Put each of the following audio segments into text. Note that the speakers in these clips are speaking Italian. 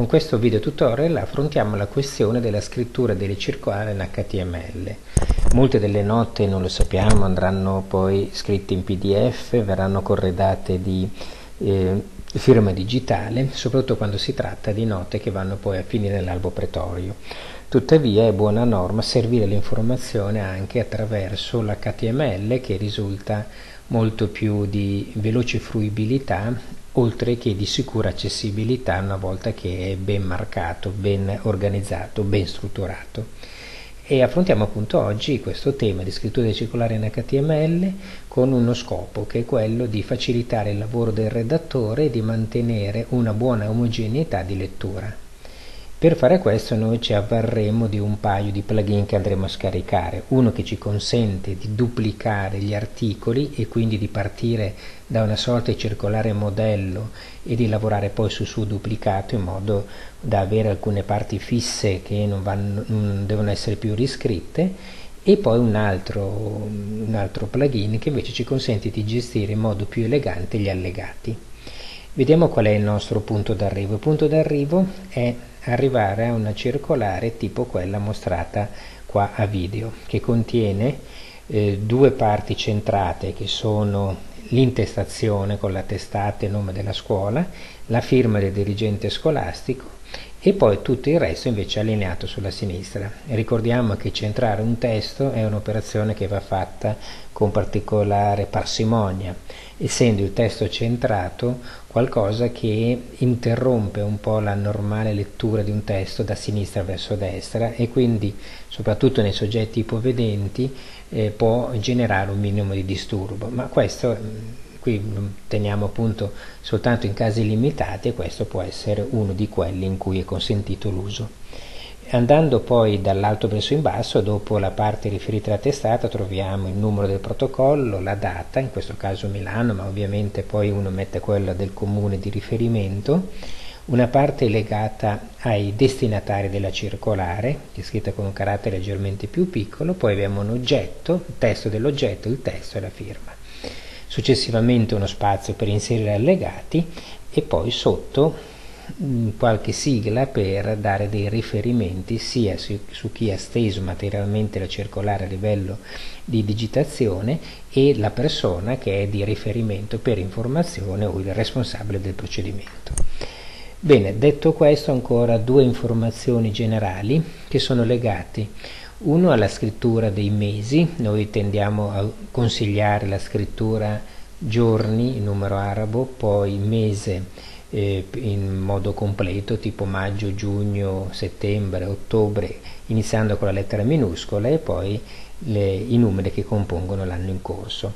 con questo video tutorial affrontiamo la questione della scrittura delle circolari in HTML. Molte delle note, non lo sappiamo, andranno poi scritte in PDF, verranno corredate di eh, firma digitale, soprattutto quando si tratta di note che vanno poi a finire nell'albo pretorio. Tuttavia è buona norma servire l'informazione anche attraverso l'HTML che risulta molto più di veloce fruibilità oltre che di sicura accessibilità una volta che è ben marcato, ben organizzato, ben strutturato. E affrontiamo appunto oggi questo tema di scrittura circolare in HTML con uno scopo che è quello di facilitare il lavoro del redattore e di mantenere una buona omogeneità di lettura. Per fare questo noi ci avvarremo di un paio di plugin che andremo a scaricare, uno che ci consente di duplicare gli articoli e quindi di partire da una sorta di circolare modello e di lavorare poi sul suo duplicato in modo da avere alcune parti fisse che non, vanno, non devono essere più riscritte e poi un altro, un altro plugin che invece ci consente di gestire in modo più elegante gli allegati. Vediamo qual è il nostro punto d'arrivo. Il punto d'arrivo è arrivare a una circolare tipo quella mostrata qua a video che contiene eh, due parti centrate che sono l'intestazione con la testata e il nome della scuola, la firma del dirigente scolastico e poi tutto il resto invece allineato sulla sinistra. Ricordiamo che centrare un testo è un'operazione che va fatta con particolare parsimonia, essendo il testo centrato qualcosa che interrompe un po' la normale lettura di un testo da sinistra verso destra e quindi soprattutto nei soggetti ipovedenti eh, può generare un minimo di disturbo, ma questo qui teniamo appunto soltanto in casi limitati e questo può essere uno di quelli in cui è consentito l'uso. Andando poi dall'alto verso in basso, dopo la parte riferita alla testata, troviamo il numero del protocollo, la data, in questo caso Milano, ma ovviamente poi uno mette quella del comune di riferimento, una parte legata ai destinatari della circolare, che è scritta con un carattere leggermente più piccolo, poi abbiamo un oggetto, il testo dell'oggetto, il testo e la firma successivamente uno spazio per inserire allegati e poi sotto mm, qualche sigla per dare dei riferimenti sia su, su, chi ha steso materialmente la circolare a livello di digitazione e la persona che è di riferimento per informazione o il responsabile del procedimento. Bene, detto questo ancora due informazioni generali che sono legate uno alla scrittura dei mesi, noi tendiamo a consigliare la scrittura giorni in numero arabo, poi mese eh, in modo completo, tipo maggio, giugno, settembre, ottobre, iniziando con la lettera minuscola e poi le, i numeri che compongono l'anno in corso.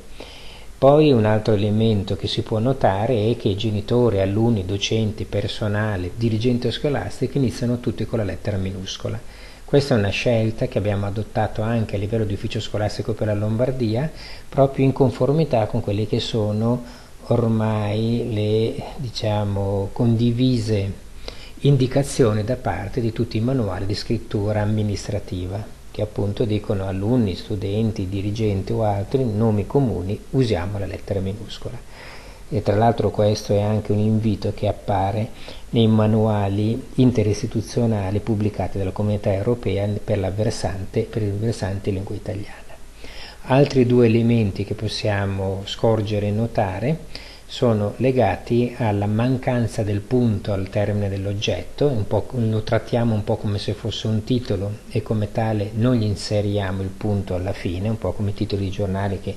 Poi un altro elemento che si può notare è che i genitori, alunni, docenti, personale, dirigente scolastico iniziano tutti con la lettera minuscola questa è una scelta che abbiamo adottato anche a livello di ufficio scolastico per la Lombardia, proprio in conformità con quelle che sono ormai le diciamo, condivise indicazioni da parte di tutti i manuali di scrittura amministrativa che appunto dicono alunni, studenti, dirigenti o altri nomi comuni usiamo la lettera minuscola e tra l'altro questo è anche un invito che appare nei manuali interistituzionali pubblicati dalla comunità europea per, la versante, per il versante lingua italiana. Altri due elementi che possiamo scorgere e notare sono legati alla mancanza del punto al termine dell'oggetto, lo trattiamo un po' come se fosse un titolo e come tale non gli inseriamo il punto alla fine, un po' come i titoli di giornali che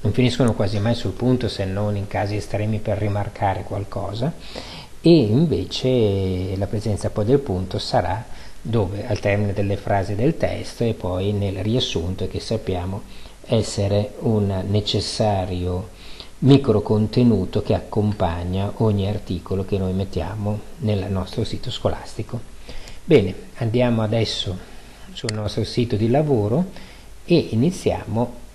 non finiscono quasi mai sul punto se non in casi estremi per rimarcare qualcosa e invece la presenza poi del punto sarà dove al termine delle frasi del testo e poi nel riassunto che sappiamo essere un necessario microcontenuto che accompagna ogni articolo che noi mettiamo nel nostro sito scolastico. Bene, andiamo adesso sul nostro sito di lavoro e iniziamo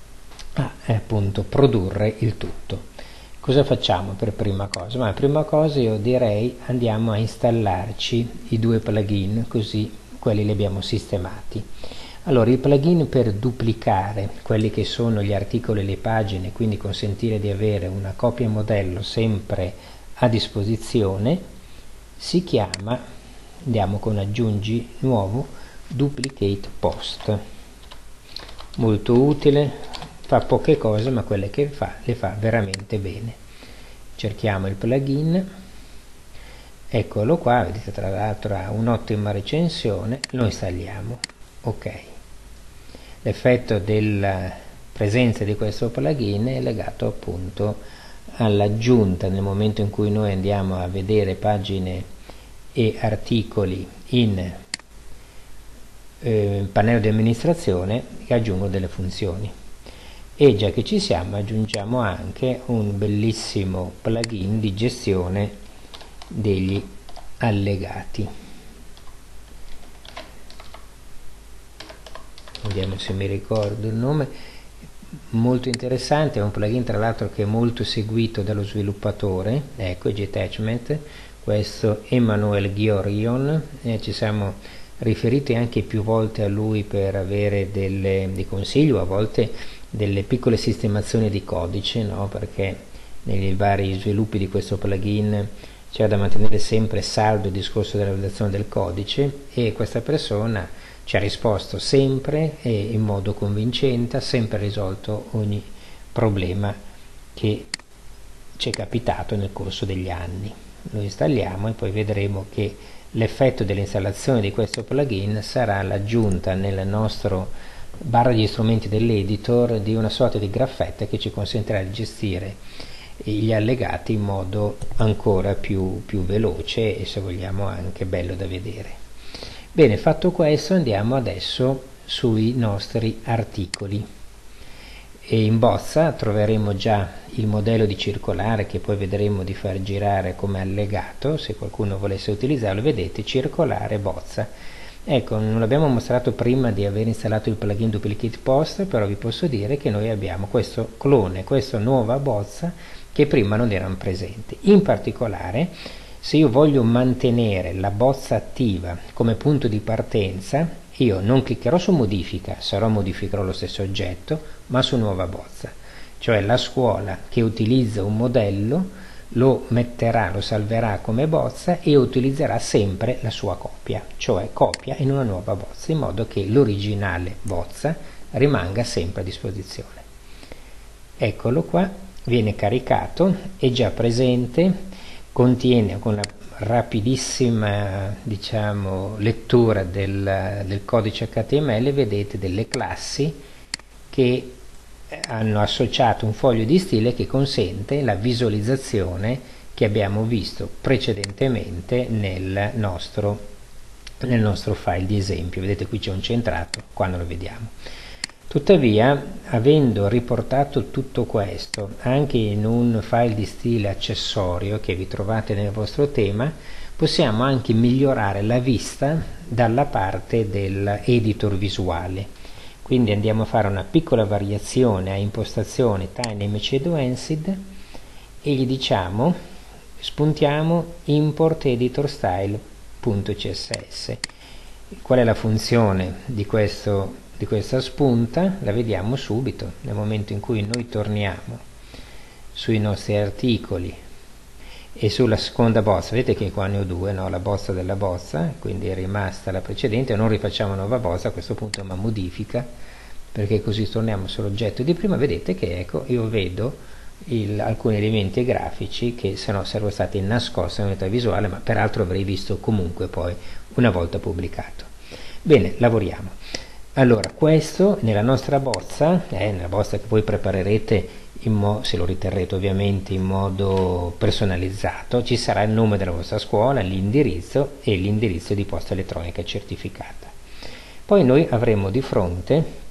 a eh, appunto produrre il tutto. Cosa facciamo per prima cosa? Ma prima cosa io direi andiamo a installarci i due plugin così quelli li abbiamo sistemati. Allora, il plugin per duplicare quelli che sono gli articoli e le pagine, quindi consentire di avere una copia modello sempre a disposizione, si chiama andiamo con aggiungi nuovo duplicate post molto utile fa poche cose ma quelle che fa le fa veramente bene. Cerchiamo il plugin. Eccolo qua vedete tra l'altro ha un'ottima recensione. Lo installiamo. Ok. L'effetto della presenza di questo plugin è legato appunto all'aggiunta. Nel momento in cui noi andiamo a vedere pagine e articoli in eh, pannello di amministrazione aggiungo delle funzioni e già che ci siamo aggiungiamo anche un bellissimo plugin di gestione degli allegati. Vediamo se mi ricordo il nome. Molto interessante, è un plugin tra l'altro che è molto seguito dallo sviluppatore, ecco G-Attachment, questo Emanuel Ghiorion, eh, ci siamo riferiti anche più volte a lui per avere delle, dei consigli a volte delle piccole sistemazioni di codice, no? perché nei vari sviluppi di questo plugin c'è da mantenere sempre saldo il discorso della validazione del codice e questa persona ci ha risposto sempre e in modo convincente, ha sempre risolto ogni problema che ci è capitato nel corso degli anni. Lo installiamo e poi vedremo che l'effetto dell'installazione di questo plugin sarà l'aggiunta nel nostro barra di strumenti dell'editor di una sorta di graffetta che ci consentirà di gestire gli allegati in modo ancora più, più veloce e se vogliamo anche bello da vedere. Bene, fatto questo andiamo adesso sui nostri articoli. E in bozza troveremo già il modello di circolare che poi vedremo di far girare come allegato. Se qualcuno volesse utilizzarlo vedete circolare bozza ecco non l'abbiamo mostrato prima di aver installato il plugin duplicate post però vi posso dire che noi abbiamo questo clone questa nuova bozza che prima non erano presenti in particolare se io voglio mantenere la bozza attiva come punto di partenza, io non cliccherò su modifica, sarò modificherò lo stesso oggetto, ma su nuova bozza. Cioè la scuola che utilizza un modello lo metterà, lo salverà come bozza e utilizzerà sempre la sua copia, cioè copia in una nuova bozza, in modo che l'originale bozza rimanga sempre a disposizione. Eccolo qua, viene caricato, è già presente, contiene con la rapidissima diciamo, lettura del, del, codice HTML vedete delle classi che hanno associato un foglio di stile che consente la visualizzazione che abbiamo visto precedentemente nel nostro, nel nostro file di esempio vedete qui c'è un centrato quando lo vediamo Tuttavia, avendo riportato tutto questo anche in un file di stile accessorio che vi trovate nel vostro tema, possiamo anche migliorare la vista dalla parte dell'editor visuale. Quindi andiamo a fare una piccola variazione a impostazione Tiny Macedo Ensid e gli diciamo spuntiamo import editor style.css. Qual è la funzione di questo di questa spunta la vediamo subito nel momento in cui noi torniamo sui nostri articoli e sulla seconda bozza vedete che qua ne ho due no? la bozza della bozza quindi è rimasta la precedente non rifacciamo nuova bozza a questo punto ma modifica perché così torniamo sull'oggetto di prima vedete che ecco io vedo il, alcuni elementi grafici che se no sarebbero stati nascosti nell'unità visuale ma peraltro avrei visto comunque poi una volta pubblicato bene lavoriamo allora, questo nella nostra bozza, eh, nella bozza che voi preparerete, se lo riterrete ovviamente in modo personalizzato, ci sarà il nome della vostra scuola, l'indirizzo e l'indirizzo di posta elettronica certificata. Poi noi avremo di fronte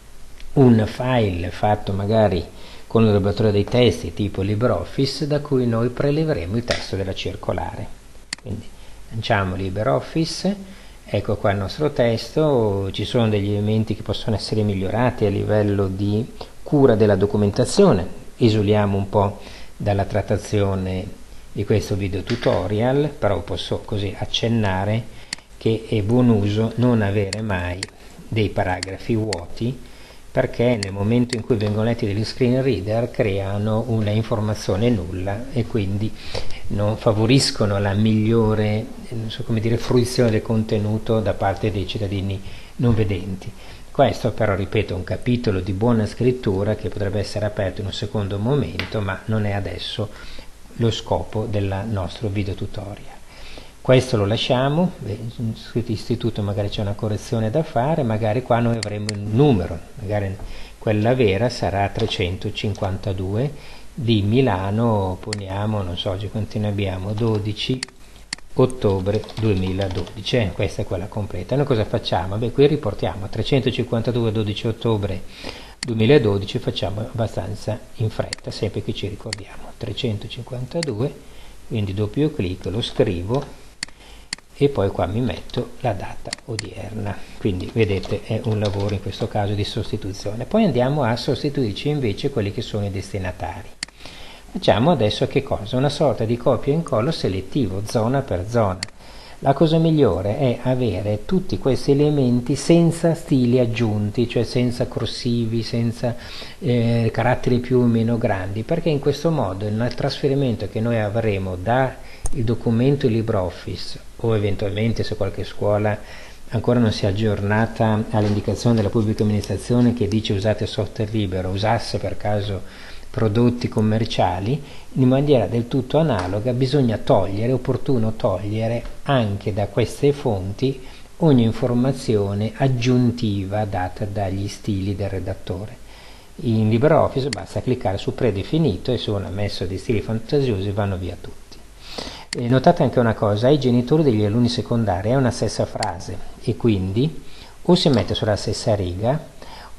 un file fatto magari con il laboratorio dei testi tipo LibreOffice da cui noi preleveremo il testo della circolare. Quindi lanciamo LibreOffice Ecco qua il nostro testo, ci sono degli elementi che possono essere migliorati a livello di cura della documentazione, isoliamo un po' dalla trattazione di questo video tutorial, però posso così accennare che è buon uso non avere mai dei paragrafi vuoti perché nel momento in cui vengono letti degli screen reader creano una informazione nulla e quindi non favoriscono la migliore so dire, fruizione del contenuto da parte dei cittadini non vedenti. Questo però, ripeto, è un capitolo di buona scrittura che potrebbe essere aperto in un secondo momento, ma non è adesso lo scopo del nostro video tutorial. Questo lo lasciamo, in scritto istituto magari c'è una correzione da fare, magari qua noi avremo il numero, magari quella vera sarà 352 di Milano, poniamo, non so oggi quanti ne abbiamo, 12 ottobre 2012, eh, questa è quella completa. Noi cosa facciamo? Beh, qui riportiamo 352 12 ottobre 2012, facciamo abbastanza in fretta, sempre che ci ricordiamo. 352, quindi doppio clic, lo scrivo e poi qua mi metto la data odierna quindi vedete è un lavoro in questo caso di sostituzione poi andiamo a sostituirci invece quelli che sono i destinatari facciamo adesso che cosa? una sorta di copia e incollo selettivo zona per zona la cosa migliore è avere tutti questi elementi senza stili aggiunti, cioè senza corsivi, senza eh, caratteri più o meno grandi, perché in questo modo nel trasferimento che noi avremo dal documento LibreOffice o eventualmente se qualche scuola ancora non si è aggiornata all'indicazione della pubblica amministrazione che dice usate software libero, usasse per caso prodotti commerciali, in maniera del tutto analoga bisogna togliere, opportuno togliere anche da queste fonti ogni informazione aggiuntiva data dagli stili del redattore. In LibreOffice basta cliccare su predefinito e se uno ha messo dei stili fantasiosi vanno via tutti. E notate anche una cosa, ai genitori degli alunni secondari è una stessa frase e quindi o si mette sulla stessa riga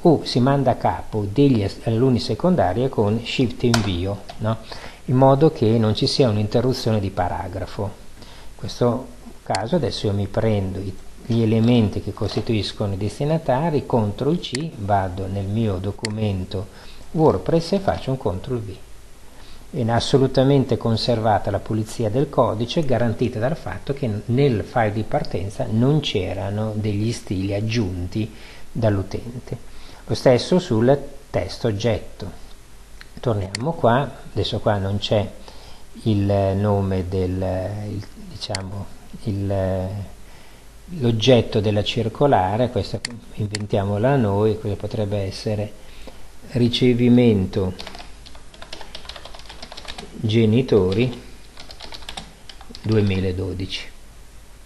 o si manda a capo degli alunni secondari con shift invio, no? in modo che non ci sia un'interruzione di paragrafo. In questo caso adesso io mi prendo gli elementi che costituiscono i destinatari, CTRL C, vado nel mio documento WordPress e faccio un CTRL V viene assolutamente conservata la pulizia del codice garantita dal fatto che nel file di partenza non c'erano degli stili aggiunti dall'utente. Lo stesso sul testo oggetto. Torniamo qua, adesso qua non c'è il nome del, il, diciamo, l'oggetto della circolare, questa inventiamola noi, cosa potrebbe essere ricevimento genitori 2012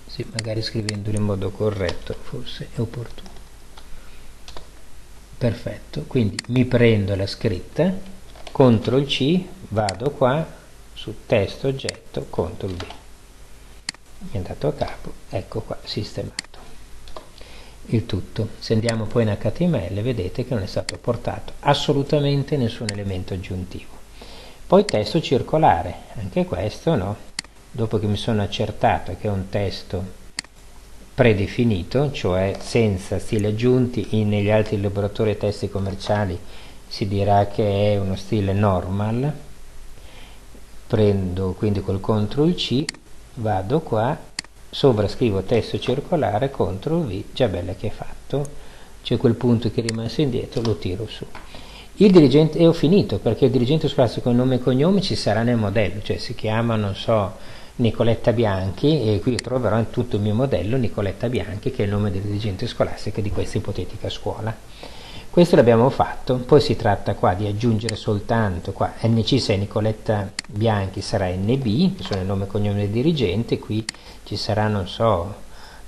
sì, magari scrivendolo in modo corretto forse è opportuno perfetto. Quindi mi prendo la scritta CTRL C vado qua su testo oggetto CTRL V mi è andato a capo ecco qua sistemato. Il tutto. Se andiamo poi in HTML vedete che non è stato portato assolutamente nessun elemento aggiuntivo. Poi testo circolare, anche questo no, dopo che mi sono accertato che è un testo predefinito, cioè senza stili aggiunti, in, negli altri laboratori testi commerciali si dirà che è uno stile normal, prendo quindi col CTRL C, vado qua, sovrascrivo testo circolare, CTRL V, già bella che è fatto, c'è quel punto che è rimasto indietro, lo tiro su. Il dirigente, e ho finito, perché il dirigente scolastico con nome e cognome ci sarà nel modello, cioè si chiama, non so, Nicoletta Bianchi e qui troverò in tutto il mio modello Nicoletta Bianchi che è il nome del dirigente scolastico di questa ipotetica scuola. Questo l'abbiamo fatto, poi si tratta qua di aggiungere soltanto, qua NC se Nicoletta Bianchi sarà NB, che sono il nome e cognome del dirigente, qui ci sarà, non so,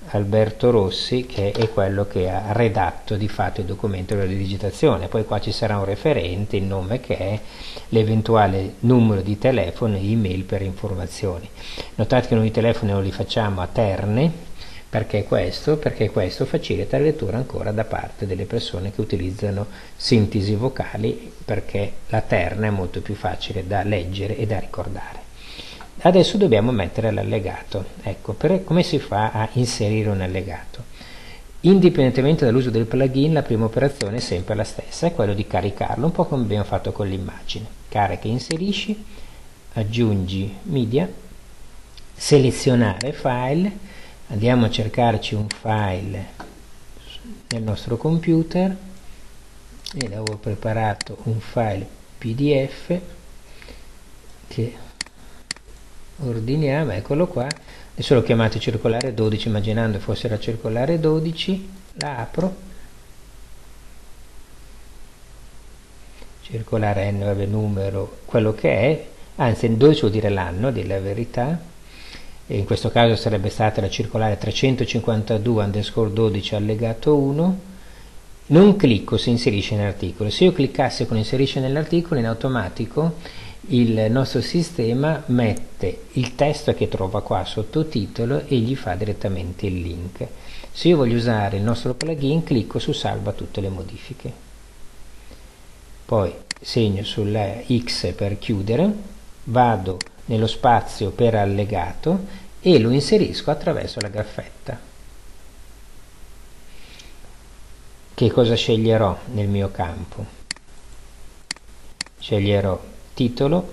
Alberto Rossi che è quello che ha redatto di fatto il documento della digitazione. Poi qua ci sarà un referente, il nome che è l'eventuale numero di telefono e email per informazioni. Notate che noi i telefoni non li facciamo a terne perché questo? Perché questo facilita la lettura ancora da parte delle persone che utilizzano sintesi vocali perché la terna è molto più facile da leggere e da ricordare Adesso dobbiamo mettere l'allegato. Ecco, per, come si fa a inserire un allegato? Indipendentemente dall'uso del plugin, la prima operazione è sempre la stessa, è quello di caricarlo, un po' come abbiamo fatto con l'immagine. Carica inserisci, aggiungi media, selezionare file, andiamo a cercarci un file nel nostro computer, e avevo preparato un file pdf che ordiniamo eccolo qua. Adesso l'ho chiamato circolare 12 immaginando fosse la circolare 12 la apro. Circolare n vabbè numero quello che è. Anzi il 12 vuol dire l'anno a la verità. E in questo caso sarebbe stata la circolare 352 underscore 12 allegato 1 non clicco se inserisce nell'articolo. Se io cliccassi con inserisce nell'articolo in automatico il nostro sistema mette il testo che trova qua sottotitolo e gli fa direttamente il link. Se io voglio usare il nostro plugin clicco su salva tutte le modifiche. Poi segno sulla X per chiudere vado nello spazio per allegato e lo inserisco attraverso la graffetta. Che cosa sceglierò nel mio campo? Sceglierò titolo,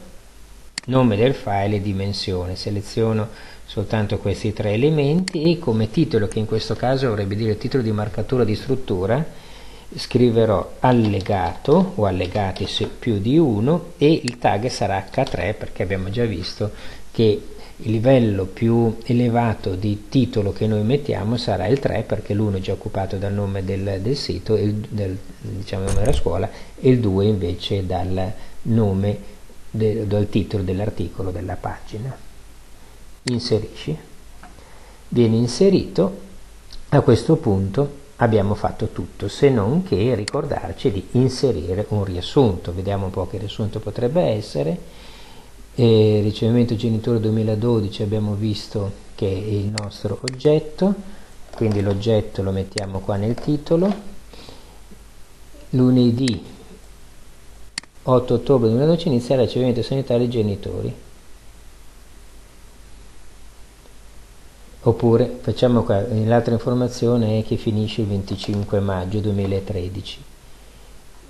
nome del file e dimensione. Seleziono soltanto questi tre elementi e come titolo, che in questo caso vorrebbe dire titolo di marcatura di struttura, scriverò allegato o allegati più di uno e il tag sarà H3 perché abbiamo già visto che il livello più elevato di titolo che noi mettiamo sarà il 3 perché l'1 è già occupato dal nome del, del sito, il, del diciamo, nome della scuola e il 2 invece dal nome de, dal titolo dell'articolo della pagina. Inserisci. Viene inserito, a questo punto abbiamo fatto tutto, se non che ricordarci di inserire un riassunto. Vediamo un po' che riassunto potrebbe essere. E ricevimento genitore 2012 abbiamo visto che è il nostro oggetto, quindi l'oggetto lo mettiamo qua nel titolo. Lunedì 8 ottobre 2012 inizia il ricevimento sanitario dei genitori. Oppure facciamo qua, l'altra informazione è che finisce il 25 maggio 2013.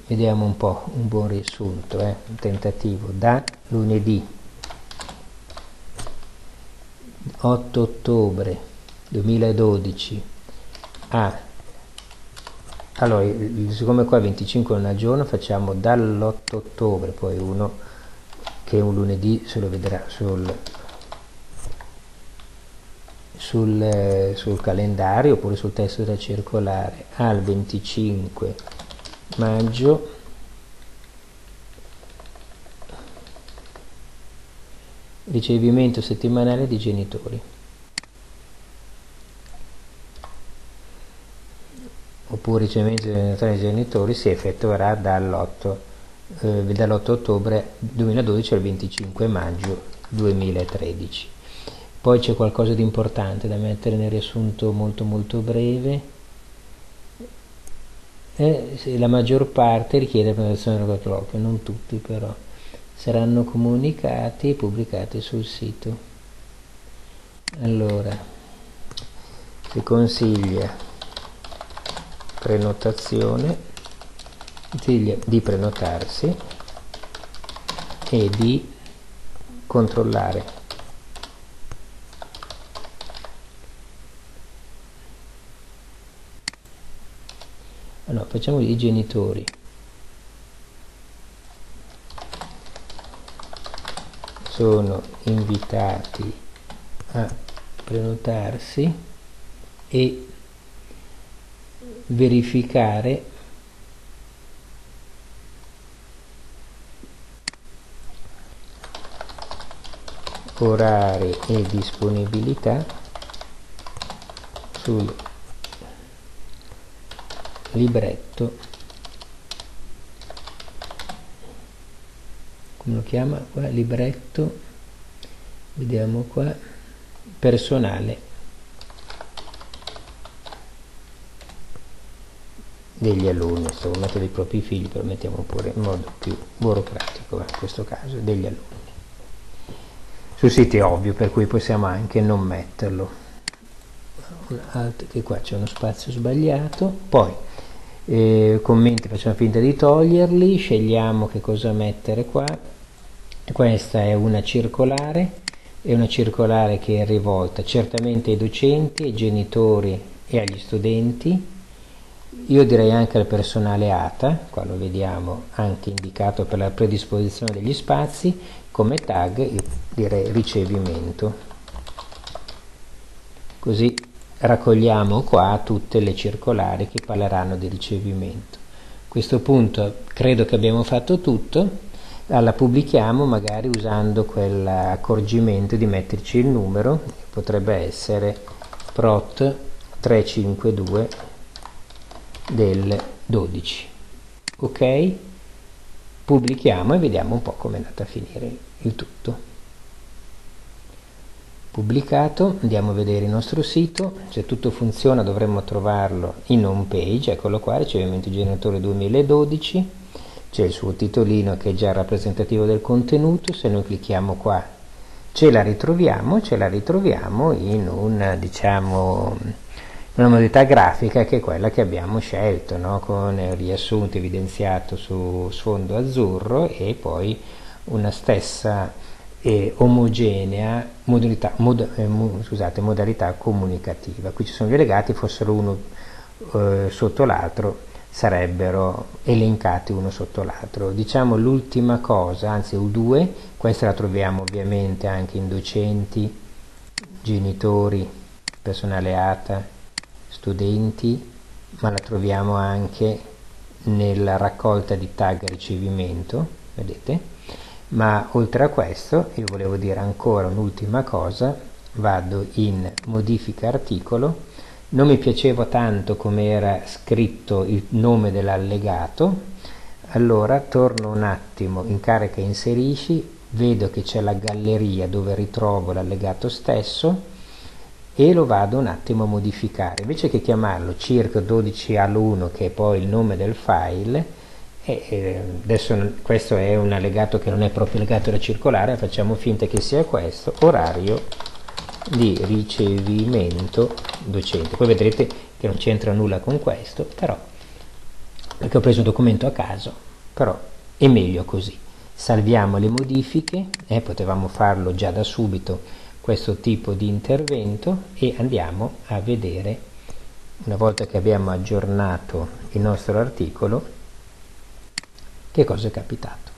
Vediamo un po', un buon riassunto, eh? un tentativo. Da lunedì 8 ottobre 2012 a allora siccome qua 25 è una giorno facciamo dall'8 ottobre poi uno che è un lunedì se lo vedrà sul, sul, sul calendario oppure sul testo da circolare al 25 maggio. Ricevimento settimanale di genitori oppure il ricevimento dei genitori si effettuerà dall'8 eh, dall ottobre 2012 al 25 maggio 2013 poi c'è qualcosa di importante da mettere nel riassunto molto molto breve? Eh, la maggior parte richiede la prenotazione del colloquio non tutti però. Saranno comunicati e pubblicati sul sito. Allora si consiglia prenotazione di prenotarsi e di controllare. Allora facciamo i genitori. Sono invitati a prenotarsi e verificare orari e disponibilità sul libretto. Come lo chiama qua? Libretto. Vediamo qua. Personale degli alunni, mettere dei propri figli, però mettiamo pure in modo più burocratico, eh, in questo caso degli alunni. Sul sito è ovvio, per cui possiamo anche non metterlo. Che qua c'è uno spazio sbagliato, poi eh, commenti facciamo finta di toglierli, scegliamo che cosa mettere qua. Questa è una circolare, è una circolare che è rivolta certamente ai docenti, ai genitori e agli studenti io direi anche al personale ATA, qua lo vediamo anche indicato per la predisposizione degli spazi, come tag direi ricevimento. Così raccogliamo qua tutte le circolari che parleranno di ricevimento. A questo punto credo che abbiamo fatto tutto, la pubblichiamo magari usando quell'accorgimento di metterci il numero, potrebbe essere prot 352 del 12 ok? Pubblichiamo e vediamo un po' come è andata a finire il tutto. Pubblicato andiamo a vedere il nostro sito. Se tutto funziona dovremmo trovarlo in home page. Eccolo qua ricevimento generatore 2012 c'è il suo titolino che è già rappresentativo del contenuto. Se noi clicchiamo qua ce la ritroviamo ce la ritroviamo in un diciamo una modalità grafica che è quella che abbiamo scelto, no? con il riassunto evidenziato su sfondo azzurro e poi una stessa e omogenea modalità, mod, eh, scusate, modalità comunicativa. Qui ci sono gli allegati, fossero uno eh, sotto l'altro, sarebbero elencati uno sotto l'altro. Diciamo l'ultima cosa, anzi U2, questa la troviamo ovviamente anche in docenti, genitori, personale ATA, studenti, ma la troviamo anche nella raccolta di tag ricevimento, vedete? Ma oltre a questo, io volevo dire ancora un'ultima cosa, vado in modifica articolo, non mi piaceva tanto come era scritto il nome dell'allegato, allora torno un attimo in carica inserisci, vedo che c'è la galleria dove ritrovo l'allegato stesso, e lo vado un attimo a modificare. Invece che chiamarlo circa 12 al1 che è poi il nome del file e, eh, adesso questo è un allegato che non è proprio legato alla circolare facciamo finta che sia questo orario di ricevimento docente. Poi vedrete che non c'entra nulla con questo però perché ho preso un documento a caso però è meglio così. Salviamo le modifiche eh, potevamo farlo già da subito questo tipo di intervento e andiamo a vedere una volta che abbiamo aggiornato il nostro articolo che cosa è capitato.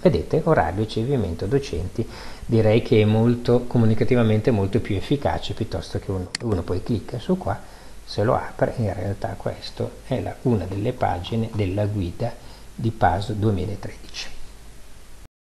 Vedete orario ricevimento docenti direi che è molto comunicativamente molto più efficace piuttosto che uno, uno poi clicca su qua se lo apre in realtà questo è la, una delle pagine della guida di PAS 2013